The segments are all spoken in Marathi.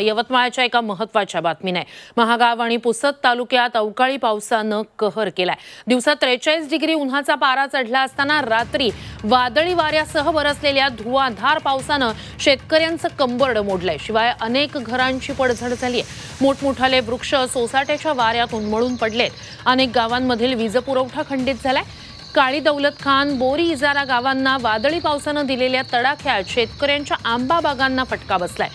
यवतमाळच्या एका महत्त्वाच्या बातमीने. महागाव आणि पुसद तालुक्यात अवकाळी पावसानं कहर केलाय. दिवसात त्रेचाळीस डिग्री उन्हाचा पारा चढला असताना रात्री वादळी वाऱ्यासह बरसलेल्या धुवाधार पावसानं शेतकऱ्यांचं कंबरड मोडलंय. शिवाय अनेक घरांची पडझड झाली आहे मोठमोठाले वृक्ष सोसाट्याच्या वाऱ्यात उन्मळून पडलेत. अनेक गावांमधील वीज पुरवठा खंडित झालाय. काळी दौलत खान बोरी इजारा गावांना वादळी पावसानं दिलेल्या तडाख्यात शेतकऱ्यांच्या आंबा बागांना फटका बसलाय.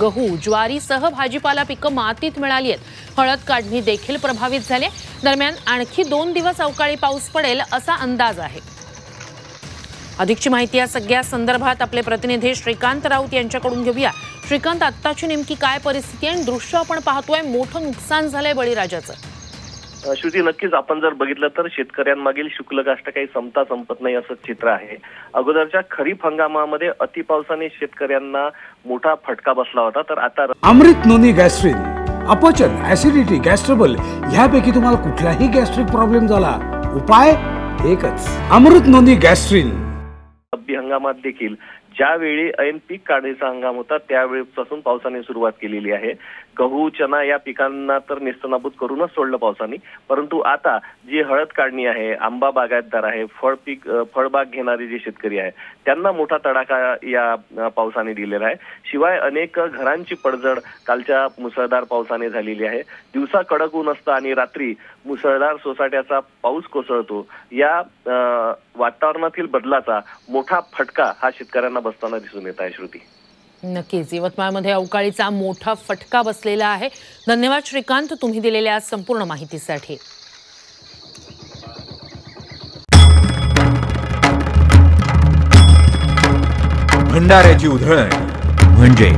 गहू ज्वारीसह भाजीपाला पिकं मातीत मिळाली आहेत. हळद काढणी देखील प्रभावित झाली दरम्यान आणखी दोन दिवस अवकाळी पाऊस पडेल असा अंदाज आहे. अधिकची माहिती या सगळ्या संदर्भात आपले प्रतिनिधी श्रीकांत राऊत यांच्याकडून घेऊया. श्रीकांत आत्ताची नेमकी काय परिस्थिती आणि दृश्य आपण पाहतोय मोठं नुकसान झालंय बळीराजाचं. श्रुती नक्कीच आपण जर बघितलं तर शेतकऱ्यांमागील शुक्ल काष्ट काही संपता संपत नाही असं चित्र आहे. अगोदरच्या खरीप हंगामामध्ये अतिपावसाने शेतकऱ्यांना मोठा फटका बसला होता तर आता अमृत नोनी गॅस्ट्रिन अपचन ऍसिडिटी गॅस्ट्रबल ह्यापैकी तुम्हाला कुठलाही गॅस्ट्रिक प्रॉब्लेम झाला उपाय एकच अमृत नोनी गॅस्ट्रिन. रब्बी हंगामात देखील ज्यावेळी ऐन पीक काढणीचा हंगाम होता त्यावेळेपासून पावसाने सुरुवात केलेली आहे. गहू चना या पिकांना तर नेस्तनाबूत करूनच सोडलं पावसाने. परंतु आता जी हळद काढणी आहे आंबा बागायतदार आहे फळ पीक फळबाग घेणारे जे शेतकरी आहे त्यांना मोठा तडाखा या पावसाने दिलेला आहे. शिवाय अनेक घरांची पडझड कालच्या मुसळधार पावसाने झालेली आहे. दिवसा कडक ऊन असतं आणि रात्री मुसळधार सोसाट्याचा पाऊस कोसळतो. या वातावरणातील बदलाचा मोठा फटका हा शेतकऱ्यांना बसताना दिसून येत आहे श्रुती. नक्कीच. यवतमाळमध्ये अवकाळीचा मोठा फटका बसलेला आहे. धन्यवाद श्रीकांत. तुम्ही दिलेल्या संपूर्ण माहितीसाठी. भंडाऱ्याची उधळण म्हणजे